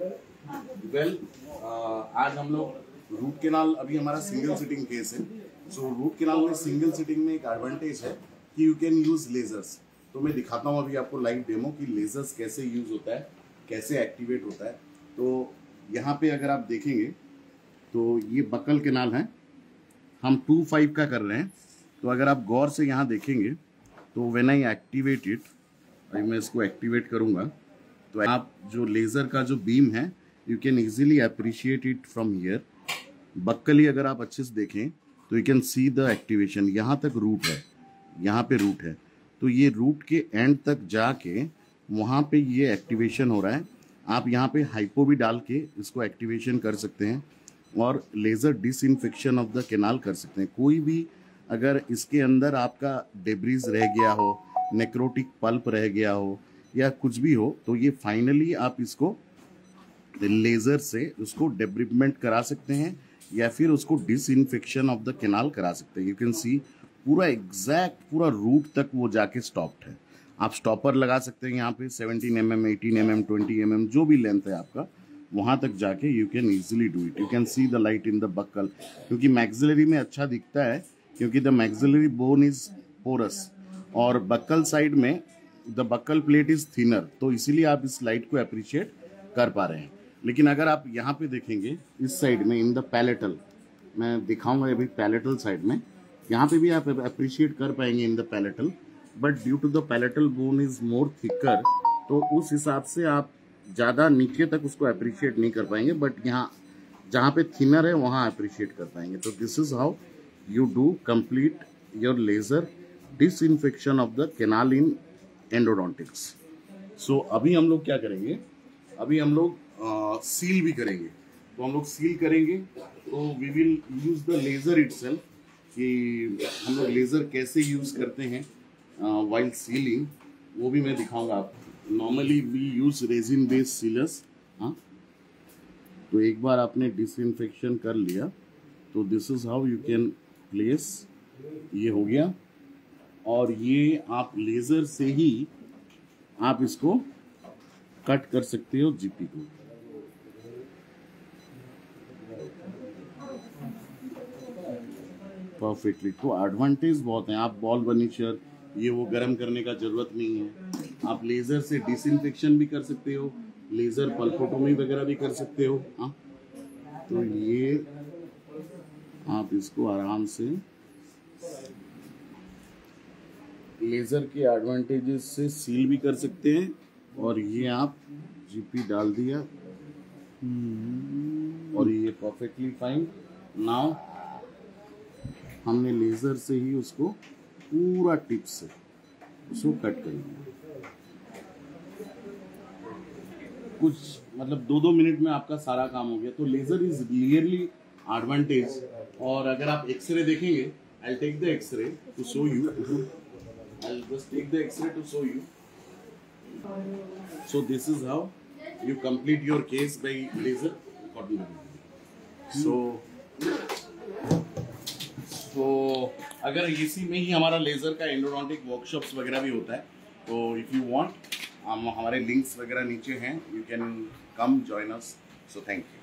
Well uh, आज हम लोग रूट केनाल अभी हमारा सिंगल सिटिंग केस है। सो रूट केनाल में सिंगल सिटिंग में एक एडवांटेज है कि यू कैन यूज़ लेजर्स तो मैं दिखाता हूँ अभी आपको लाइव डेमो कि लेजर्स कैसे यूज़ होता है कैसे एक्टिवेट होता है। तो यहाँ पे अगर आप देखेंगे तो ये बकल केनाल है। हम टू फाइव का कर रहे हैं। तो अगर आप गौर से यहाँ देखेंगे तो वेन आई एक्टिवेट इट अभी मैं इसको एक्टिवेट करूँगा। तो आप जो लेज़र का जो बीम है you can easily appreciate it from here buccally अगर आप अच्छे से देखें तो you can see the activation यहाँ तक रूट है, यहाँ पे रूट है। तो ये रूट के एंड तक जाके, वहाँ पे ये एक्टिवेशन हो रहा है। आप यहाँ पे हाइपो भी डाल के इसको एक्टिवेशन कर सकते हैं और laser disinfection of the canal कर सकते हैं। कोई भी अगर इसके अंदर आपका डेब्रीज रह गया हो नेक्रोटिक पल्प रह गया हो या कुछ भी हो तो ये फाइनली आप इसको लेज़र से उसको डेब्रिपमेंट करा सकते हैं, या फिर उसको डिसइंफेक्शन ऑफ़ द केनाल करा सकते हैं। यू कैन सी पूरा एग्जैक्ट पूरा रूट तक वो जाके स्टॉप्ड है। आप स्टॉपर लगा सकते हैं यहाँ पे 17 M M eighteen M M twenty M जो भी लेंथ है आपका, वहाँ तक जाके you can easily do it you can see the light in the buccal क्योंकि मैग्जिलरी में अच्छा दिखता है, क्योंकि the maxillary bone is porous और बक्कल साइड में the buccal plate is thinner तो इसीलिए आप इस लाइट को अप्रिशिएट कर पा रहे हैं। लेकिन अगर आप यहाँ पे देखेंगे, इस साइड में इन द पैलेटल मैं दिखाऊँगा अभी पैलेटल साइड में, यहाँ पे भी आप अप्रिशिएट कर पाएँगे in the palatal but due to the palatal bone is more thicker तो उस हिसाब से आप ज़्यादा नीचे तक उसको अप्रिशिएट नहीं कर पाएँगे बट यहाँ, जहाँ पे थिनर है, वहाँ अप्रिशिएट कर पाएँगे। तो this is how you do complete your laser disinfection of the canal in endodontics so अभी हम लोग क्या करेंगे? अभी हम लोग सील भी करेंगे। तो हम लोग सील करेंगे। तो we will use the laser it कि हम लोग लेजर कैसे यूज़ करते हैं वाइल सीलिंग वो भी मैं दिखाऊँगा आपको। Normally we use resin based sealers हाँ? तो एक बार आपने डिसइंफेक्शन कर लिया तो this is how you can place ये हो गया। और ये आप लेज़र से ही आप इसको कट कर सकते हो जीपी को। परफेक्टली तो एडवांटेज बहुत है। आप बॉल बनीचर ये वो गर्म करने का ज़रूरत नहीं है। आप लेज़र से डिसइंफेक्शन भी कर सकते हो लेज़र पल्पोटोमी वगैरह भी कर सकते हो हाँ। तो ये आप इसको आराम से लेज़र के एडवांटेजेस से सील भी कर सकते हैं। और ये आप जीपी डाल दिया। और ये परफेक्टली फाइन नाउ हमने लेज़र से ही उसको पूरा टिप से, उसको कट कर लिया कुछ मतलब दो दो मिनट में आपका सारा काम हो गया। तो लेज़र इज़ क्लियरली एडवांटेज और अगर आप एक्सरे देखेंगे I take the X-ray to show you I'll just take the X-ray to show you. So this is how you complete your case by laser cotton So so अगर इसी में ही हमारा laser का endodontic workshops वगैरह भी होता है तो इफ़ यू वांट हम हमारे लिंक्स वगैरह नीचे हैं you can come join us so thank you